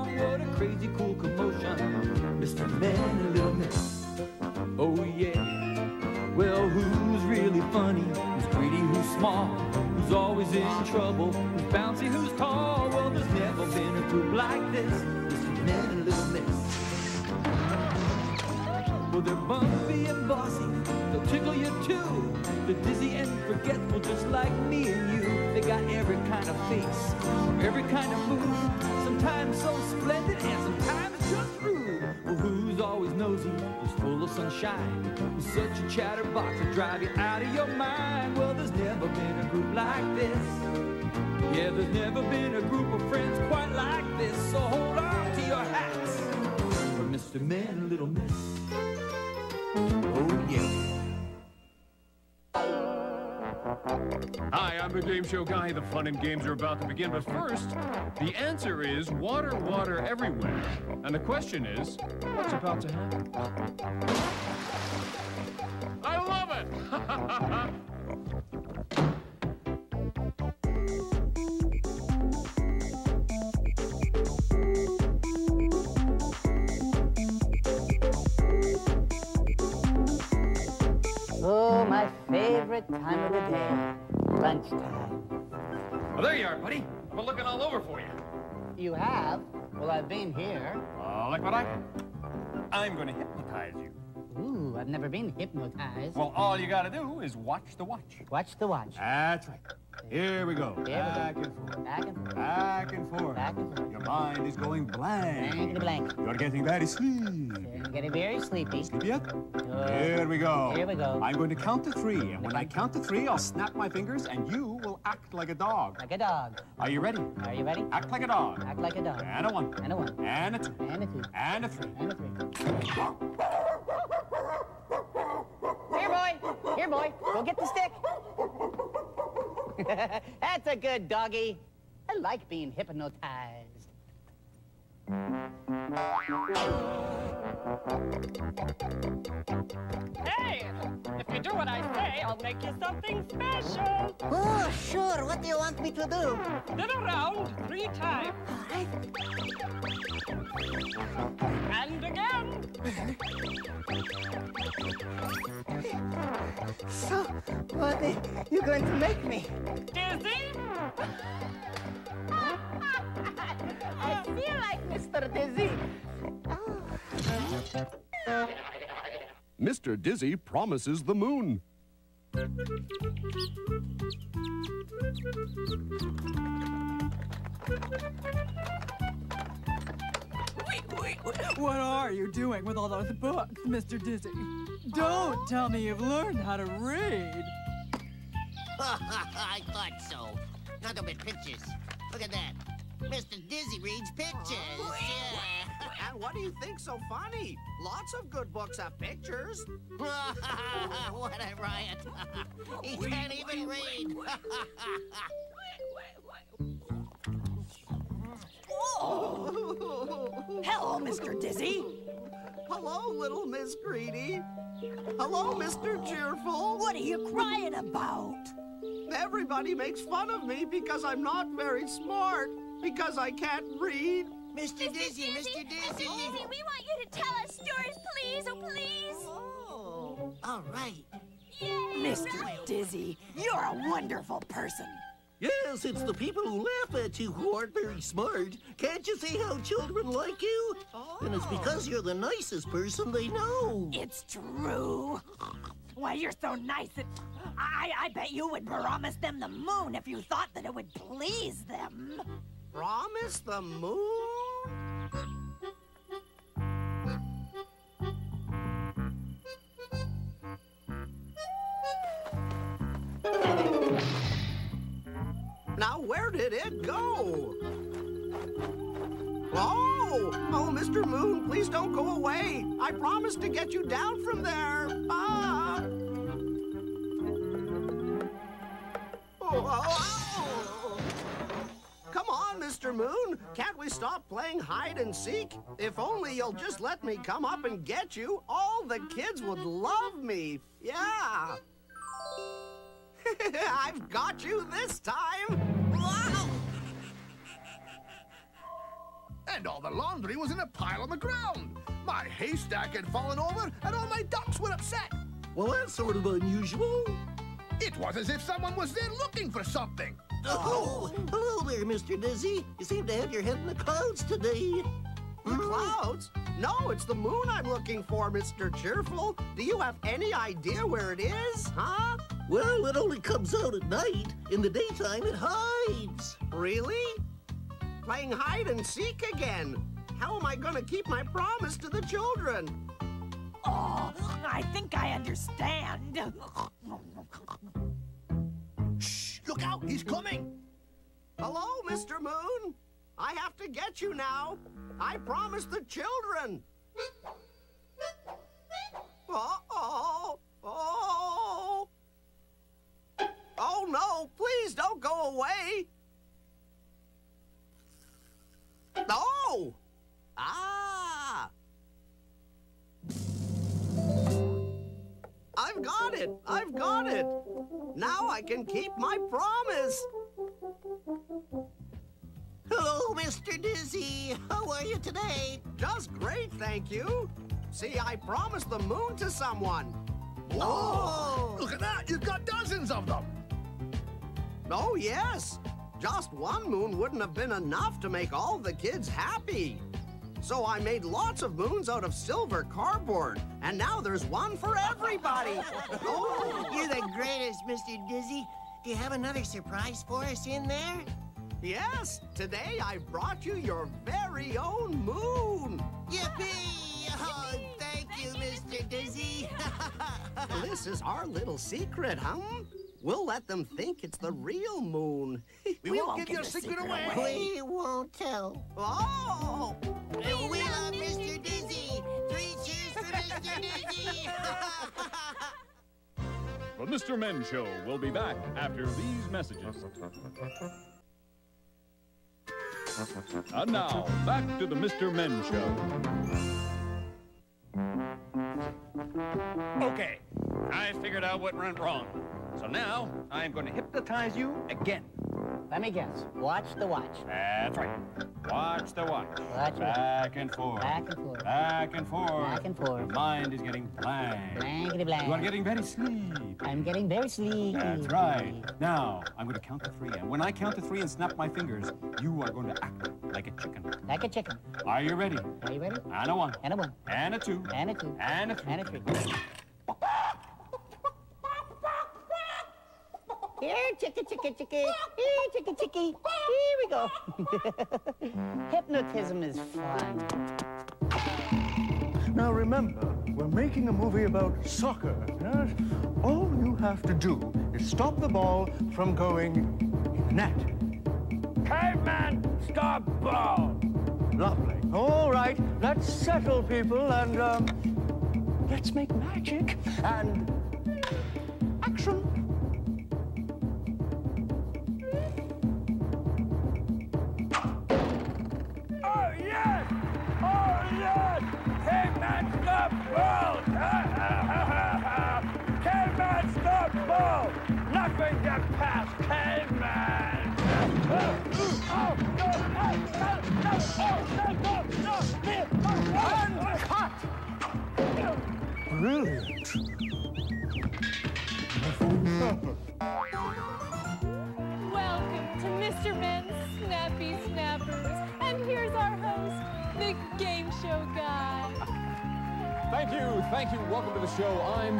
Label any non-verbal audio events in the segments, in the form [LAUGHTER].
What a crazy cool commotion. Mr. Men and Little Miss. Oh yeah. Well, who's really funny? Who's greedy? Who's small? Who's always in trouble? Who's bouncy? Who's tall? Well, there's never been a group like this. Mr. Men and Little Miss. Well, they're bumpy and bossy. They'll tickle you too. They're dizzy and forgetful, just like me and you. They got every kind of face, every kind of move. Sometimes so splendid, and sometimes just rude. Well, who's always nosy? Who's full of sunshine? Who's such a chatterbox to drive you out of your mind? Well, there's never been a group like this. Yeah, there's never been a group of friends quite like this. So hold on to your hats for Mr. Men and Little Miss. I'm the game show guy. The fun and games are about to begin. But first, the answer is water, water everywhere. And the question is, what's about to happen? I love it! [LAUGHS] Oh, my favorite time of the day, lunchtime. well, there you are, buddy. I've been looking all over for you. You have? Well, I've been here. Oh, like what I... I'm going to hypnotize you. Ooh, I've never been hypnotized. Well, all you got to do is watch the watch. Watch the watch. That's right. Here we go. Here we Back go. and forth. Back and forth. Back and forth. Back and forth. Your mind is going blank. Blank to blank. You're getting very sleepy. I'm getting very sleepy. Sleepy yet? Uh, Here we go. Here we go. I'm going to count to three, and when I count to three, I'll snap my fingers, and you will act like a dog. Like a dog. Are you ready? Are you ready? Act like a dog. Act like a dog. And a one. And a one. And a two. And a two. And a three. And a three. Here, boy. Here, boy. Go get the stick. [LAUGHS] That's a good doggy. I like being hypnotized. Hey, if you do what I say, I'll make you something special. Oh, sure. What do you want me to do? Spin around three times. And again. So, what are you going to make me? Dizzy? [LAUGHS] I feel like Mr. Dizzy. Mr. Dizzy promises the moon. What are you doing with all those books, Mr. Dizzy? Don't tell me you've learned how to read. [LAUGHS] I thought so. Nothing but pictures. Look at that. Mr. Dizzy reads pictures. Yeah. And what do you think so funny? Lots of good books have pictures. [LAUGHS] what a riot. [LAUGHS] he can't even read. [LAUGHS] Hello, Mr. Dizzy. Hello, little Miss Greedy. Hello, Mr. Cheerful. What are you crying about? Everybody makes fun of me because I'm not very smart, because I can't read. Mr. Dizzy, Mr. Dizzy. Mr. Dizzy, we want you to tell us stories, please, oh please. Oh, all right. Mr. Dizzy, you're a wonderful person. Yes, it's the people who laugh at you who aren't very smart. Can't you see how children like you? And it's because you're the nicest person they know. It's true. Why, you're so nice that I, I bet you would promise them the moon if you thought that it would please them. Promise the moon? Now, where did it go? Oh, oh, Mr. Moon, please don't go away. I promised to get you down from there. Ah. Oh, oh, oh. Come on, Mr. Moon. Can't we stop playing hide and seek? If only you'll just let me come up and get you, all the kids would love me. Yeah. [LAUGHS] I've got you this time. Wow. And all the laundry was in a pile on the ground. My haystack had fallen over, and all my ducks were upset. Well, that's sort of unusual. It was as if someone was there looking for something. Oh, hello there, Mr. Dizzy. You seem to have your head in the clouds today. The hmm? clouds? No, it's the moon I'm looking for, Mr. Cheerful. Do you have any idea where it is, huh? Well, it only comes out at night. In the daytime, it hides. Really? Playing hide and seek again. How am I going to keep my promise to the children? Oh, I think I understand. [LAUGHS] Look out, he's coming. Hello, Mr. Moon. I have to get you now. I promised the children. Uh-oh. Oh. Oh, no. Please don't go away. I've got it. I've got it. Now I can keep my promise. Hello, Mr. Dizzy. How are you today? Just great, thank you. See, I promised the moon to someone. Oh, look at that. You've got dozens of them. Oh, yes. Just one moon wouldn't have been enough to make all the kids happy. So I made lots of moons out of silver cardboard, and now there's one for everybody. [LAUGHS] oh, you're the greatest, Mr. Dizzy. Do you have another surprise for us in there? Yes, today I brought you your very own moon. Yippee! Oh, thank you, Mr. Dizzy. [LAUGHS] this is our little secret, huh? We'll let them think it's the real moon. [LAUGHS] We, we won't, won't give your secret, secret away. away. We won't tell. Oh! We love Mr. Dizzy. Three cheers for Mr. Dizzy. [LAUGHS] the Mr. Men Show will be back after these messages. And now, back to the Mr. Men Show. Okay, I figured out what went wrong. So now, I'm going to hypnotize you again. Let me guess. Watch the watch. That's right. Watch the watch. Watch Back and forth. Back and forth. Back and forth. Back and forth. Your mind is getting blank. Blankety blank. You are getting very sleepy. I'm getting very sleepy. That's right. Now, I'm going to count to three. And when I count to three and snap my fingers, you are going to act like a chicken. Like a chicken. Are you ready? Are you ready? And a one. And a one. And a two. And a two. And a three. And a three. Here, chicka, chicka, chicka. [LAUGHS] Here, chicka, chicka. Here we go. [LAUGHS] Hypnotism is fun. Now remember, we're making a movie about soccer, yes? All you have to do is stop the ball from going in the net. Caveman, stop ball! Lovely. All right, let's settle people and, um, let's make magic and no, oh, no, no, no, no, oh, and cut! Brilliant. Welcome to Mr. Men's Snappy Snappers. And here's our host, the Game Show Guy. Thank you, thank you. Welcome to the show. I'm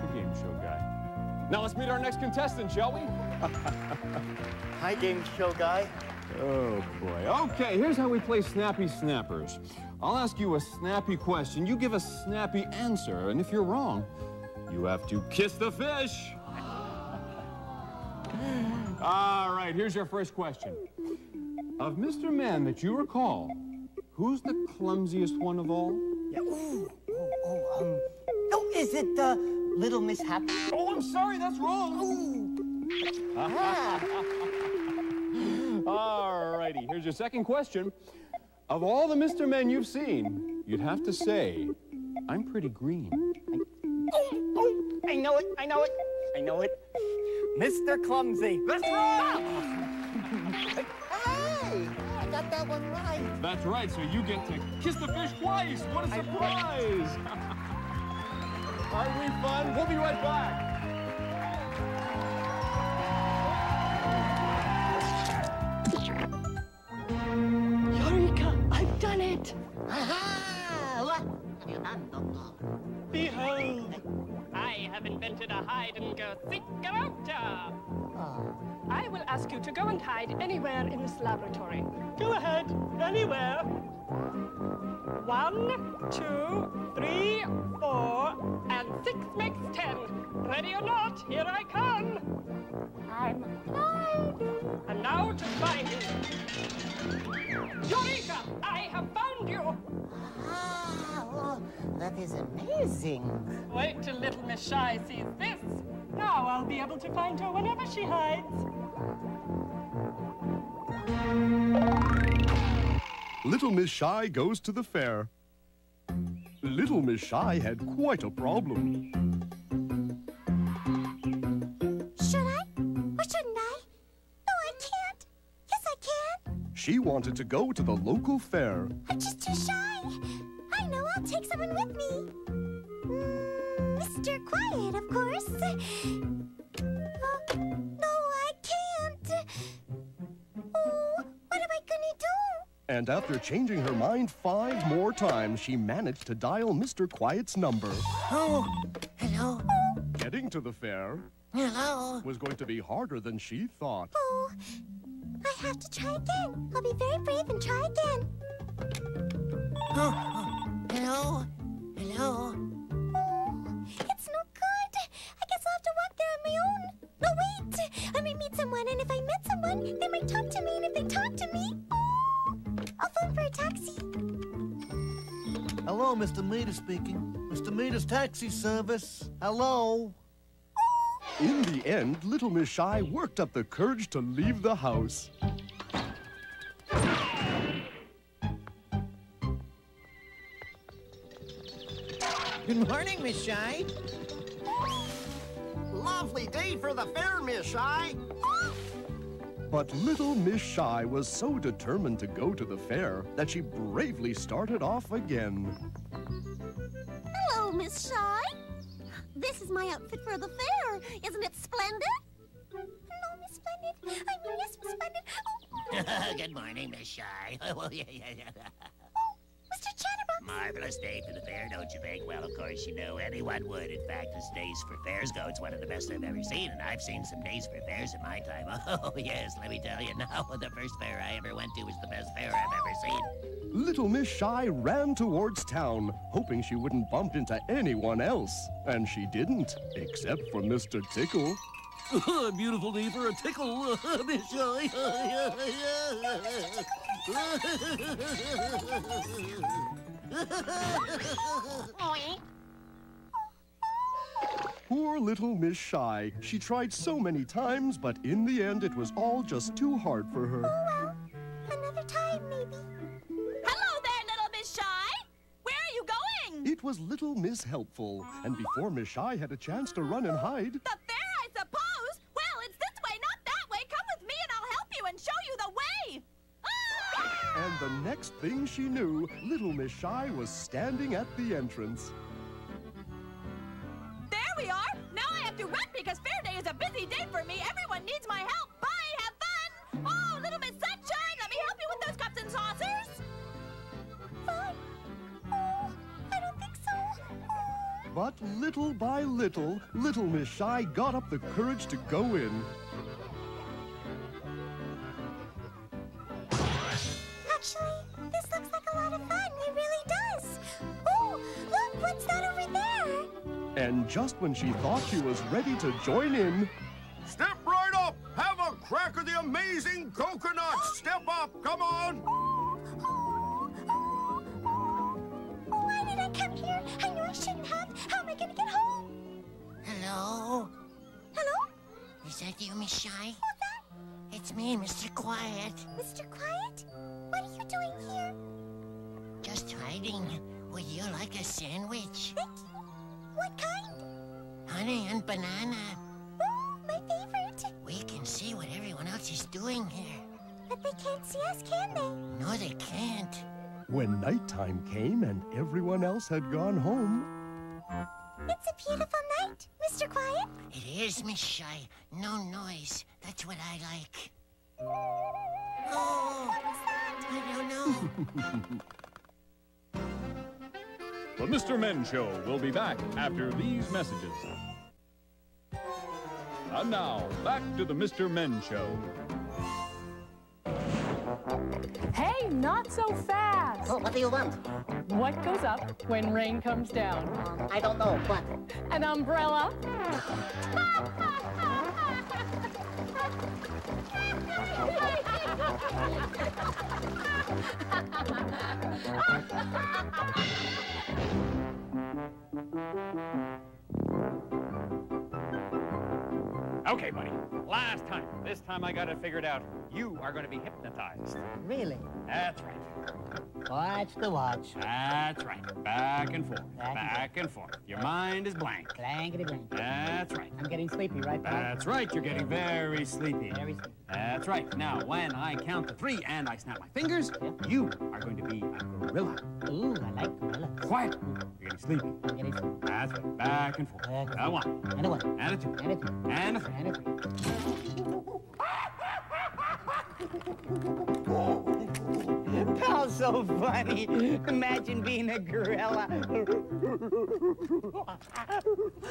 the Game Show Guy. Now let's meet our next contestant, shall we? [LAUGHS] Hi, Game Show Guy. Oh, boy. Okay, here's how we play Snappy Snappers. I'll ask you a snappy question. You give a snappy answer, and if you're wrong, you have to kiss the fish. [LAUGHS] All right, here's your first question. Of Mr. Men that you recall, who's the clumsiest one of all? Yeah, ooh, oh, oh, um, oh, is it, uh, Little Miss Happy? Oh, I'm sorry, that's wrong. Ooh. [LAUGHS] Ah. [LAUGHS] All righty, here's your second question. Of all the Mr. Men you've seen, you'd have to say, I'm pretty green. Oh, oh, I know it, I know it, I know it. Mr. Clumsy. That's right! [LAUGHS] hey, I got that one right. That's right, so you get to kiss the fish twice. What a surprise! [LAUGHS] Aren't we fun? We'll be right back. Doctor? Behold! I have invented a hide and go seek garota. Ah. I will ask you to go and hide anywhere in this laboratory. Go ahead, anywhere. One, two, three, four, and six makes ten. Ready or not, here I come. I'm hiding. And now to find you. Eureka! I have found you! Ah, oh, that is amazing. Wait till little Miss Shy sees this. Now I'll be able to find her whenever she hides. Little Miss Shy goes to the fair. Little Miss Shy had quite a problem. Should I? Or shouldn't I? No, I can't. Yes, I can. She wanted to go to the local fair. I'm just too shy. I know, I'll take someone with me. Mm, Mr. Quiet, of course. And after changing her mind five more times, she managed to dial Mr. Quiet's number. Oh, hello. Getting to the fair Hello. was going to be harder than she thought. Oh, I have to try again. I'll be very brave and try again. Oh, hello. Hello. Oh, it's no good. I guess I'll have to walk there on my own. No, wait. I might meet someone, and Hello, Mr. Meter speaking. Mr. Meter's taxi service. Hello. In the end, Little Miss Shy worked up the courage to leave the house. Good morning, Miss Shy. Lovely day for the fair, Miss Shy. But Little Miss Shy was so determined to go to the fair that she bravely started off again. Hello, Miss Shy. This is my outfit for the fair. Isn't it splendid? Hello, Miss Splendid. I mean, yes, Miss Splendid. Oh, [LAUGHS] Good morning, Miss Shy. [LAUGHS] Marvelous day for the fair, don't you think? Well, of course, you know, anyone would. In fact, this Days for Fairs go, it's one of the best I've ever seen, and I've seen some Days for Fairs in my time. [LAUGHS] Oh, yes, let me tell you now, [LAUGHS] the first fair I ever went to was the best fair I've ever seen. Little Miss Shy ran towards town, hoping she wouldn't bump into anyone else. And she didn't, except for Mr. Tickle. [LAUGHS] Beautiful day for a tickle, Miss Shy. [LAUGHS] Poor little Miss Shy. She tried so many times, but in the end, it was all just too hard for her. Oh, well, another time, maybe. Hello there, little Miss Shy. Where are you going? It was little Miss Helpful, and before Miss Shy had a chance to run and hide, The and the next thing she knew, little Miss Shy was standing at the entrance. There we are. Now I have to run because fair day is a busy day for me. Everyone needs my help. Bye. Have fun. Oh, little Miss Sunshine, let me help you with those cups and saucers. Fun. Oh, I don't think so. Oh. But little by little, little Miss Shy got up the courage to go in. When she thought she was ready to join in, Step right up. Have a crack of the amazing coconut. Step up. Come on. Why did I come here? I know I shouldn't have. How am I gonna get home? Hello? Hello? Is that you, Miss Shy? Who's that? It's me, Mr. Quiet. Mr. Quiet? What are you doing here? Just hiding. Would you like a sandwich? Thank you. What kind? Honey and banana. Oh, my favorite. We can see what everyone else is doing here. But They can't see us, can they? No, they can't. When nighttime came and everyone else had gone home, It's a beautiful night, Mr. Quiet. It is, Miss Shy. No noise. That's what I like. Oh, [LAUGHS] What was that? I don't know. [LAUGHS] The Mr. Men Show will be back after these messages. And now, back to the Mr. Men Show. Hey, not so fast. Oh, what do you want? What goes up when rain comes down? I don't know, but An umbrella? [LAUGHS] Okay, buddy. Last time. This time I got it figured out. You are going to be hypnotized. really, That's right. watch the watch. That's right. Back and forth. Back and forth. Your mind is blank. Blankety blank. That's right. I'm getting sleepy, right, Bob? That's right. You're getting very sleepy. Very sleepy. That's right. Now, when I count to three and I snap my fingers, you are going to be a gorilla. Ooh, I like gorillas. Quiet. You're getting sleepy. I'm getting sleepy. That's right. Back and forth. Back and one. And a one. And a two. And a two. And a three. And a three. [LAUGHS] Oh, so funny. Imagine being a gorilla.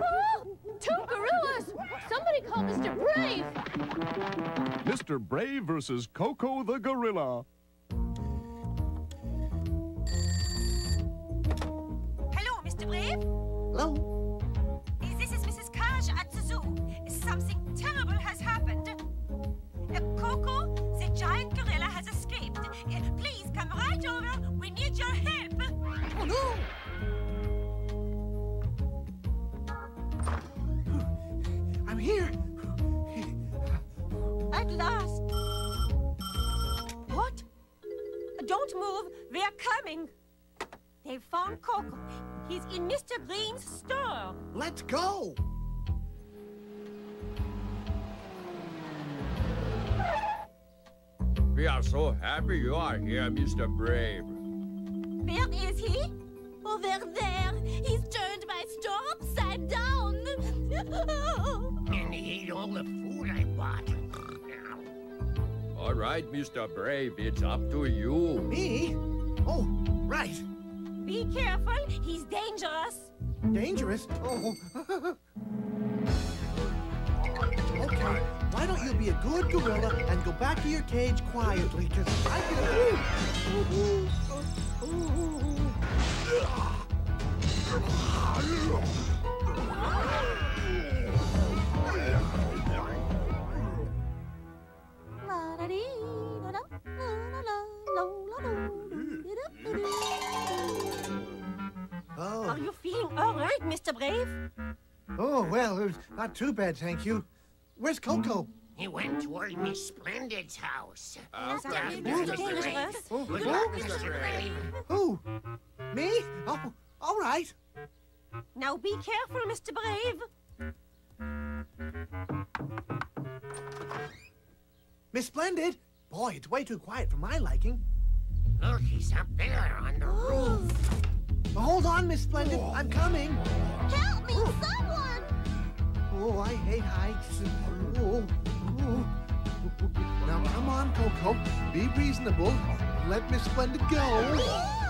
Oh, two gorillas! Somebody call Mr. Brave! Mr. Brave versus Coco the gorilla. We need your help. Oh, no! I'm here. At last. What? Don't move. We're coming. They found Coco. He's in Mr. Green's store. Let's go. We are so happy you are here, Mr. Brave. Where is he? Over there. He's turned my store upside down. [LAUGHS] And he ate all the food I bought. All right, Mr. Brave, it's up to you. Me? Oh, right. Be careful. He's dangerous. Dangerous? Oh. [LAUGHS] okay, why don't you be a good gorilla and go back to your cage quietly, because I can... Oh. Are you feeling all right, Mr. Brave? Oh, well, it's not too bad, thank you. Where's hmm? Coco? He went toward Miss Splendid's house. Ah. Yes, Down I there, think it's Mr. dangerous. Brave. Good Who? luck, Mr. Brave. Who? Me? Oh, all right. Now be careful, Mr. Brave. Miss Splendid? Boy, it's way too quiet for my liking. Look, he's up there on the oh. roof. Hold on, Miss Splendid. Oh. I'm coming. Help me, someone! Oh, I hate heights. Oh, oh. Now, come on, Coco. Be reasonable. Let Miss Splendid go. Oh,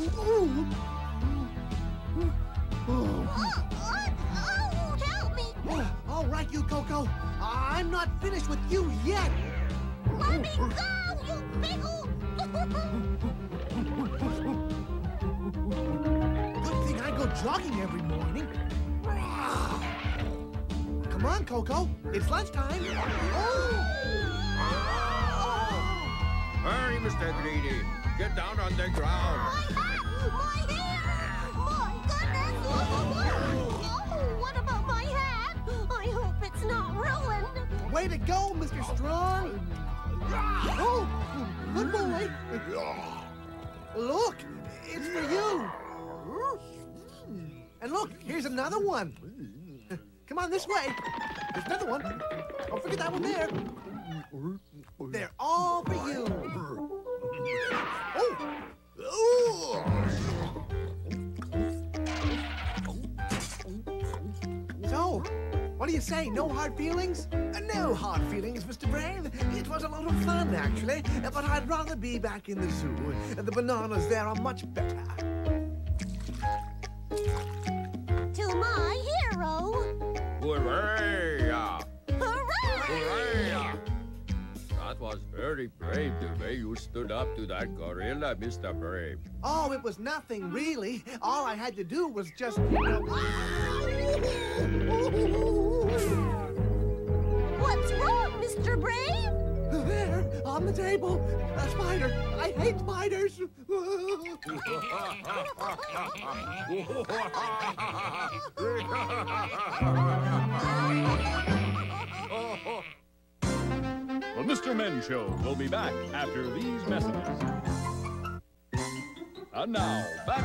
oh, oh. Help me! All right, you, Coco. I'm not finished with you yet. Let me go, you big ol' Good thing I go jogging every morning. Come on, Coco. It's lunchtime. Oh! Hurry, Mr. Greedy. Get down on the ground. My hat! My hair! My goodness! Oh, what about my hat? I hope it's not ruined. Way to go, Mr. Strong. Oh, good boy. Look, it's for you. And look, here's another one. Come on this way. There's another one. Don't forget that one there. They're all for you. So, what do you say? No hard feelings? Uh, no hard feelings, Mr. Brave. It was a lot of fun, actually, but I'd rather be back in the zoo. The bananas there are much better. Was very brave the way you stood up to that gorilla, Mr. Brave. Oh, it was nothing, really. All I had to do was just, you know... What's wrong, Mr. Brave? There, on the table, a spider. I hate spiders. [LAUGHS] [LAUGHS] The Mr. Men Show will be back after these messages. And now, back